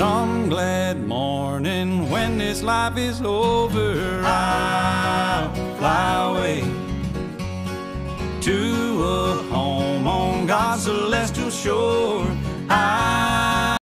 Some glad morning when this life is over, I'll fly away to a home on God's celestial shore.